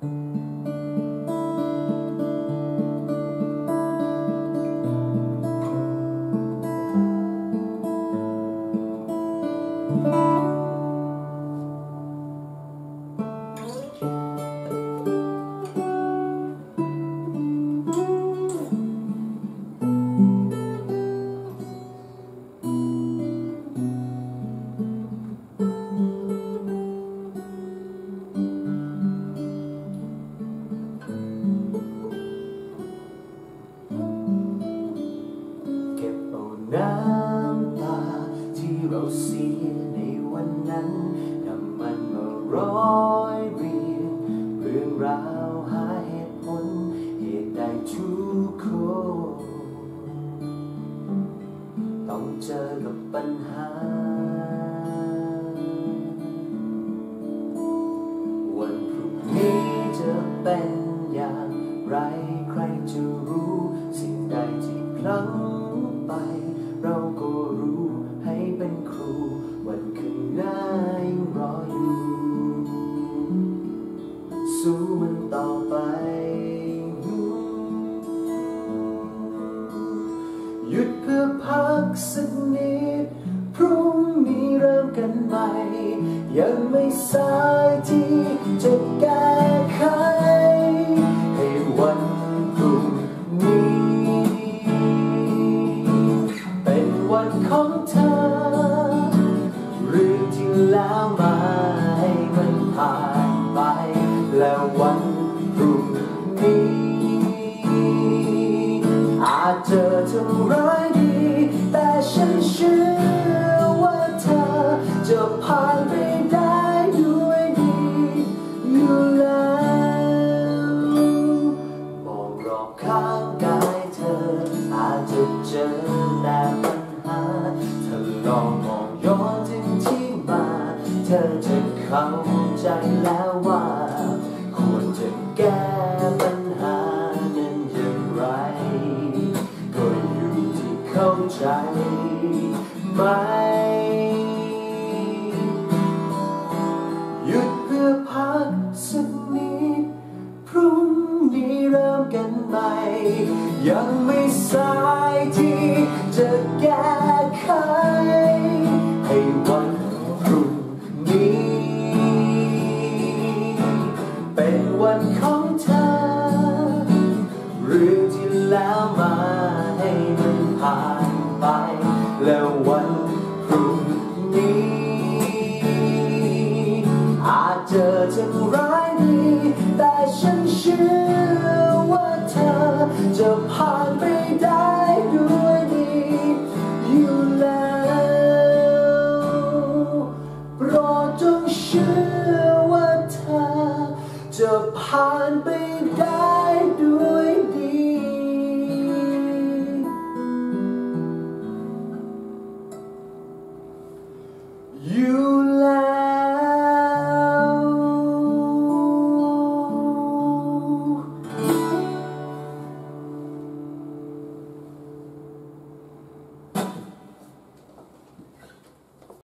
เเราเสียในวันนั้นนำมันมาร้อยเรียงเรื่องราวหาเหตุผลเหตุใดทุกคนต้องเจอกับปัญหา วันพรุ่งนี้จะเป็นอย่างไรใครจะรู้สิ่งใดที่พลั้งไป มันต่อไป หยุดเพื่อพักสักนิด พรุ่งนี้เริ่มกันใหม่ ยังไม่สายที่จะแก้ไข ให้วันพรุ่งนี้ เป็นวันของเธอ วันพรุ่งนี้ อาจเจอเธอร้ายดี แต่ฉันเชื่อว่าเธอจะผ่านไปได้ด้วยดีอยู่แล้วมองรอบข้างกายเธอ อาจจะเจอแต่ปัญหาเธอลองมองย้อนถึงที่มา เธอจะเข้าใจแล้วว่า ไหม หยุดเพื่อพักสักนิด พรุ่งนี้เริ่มกันใหม่ ยังไม่สายที่จะแก้ไข 正坏的，但我却。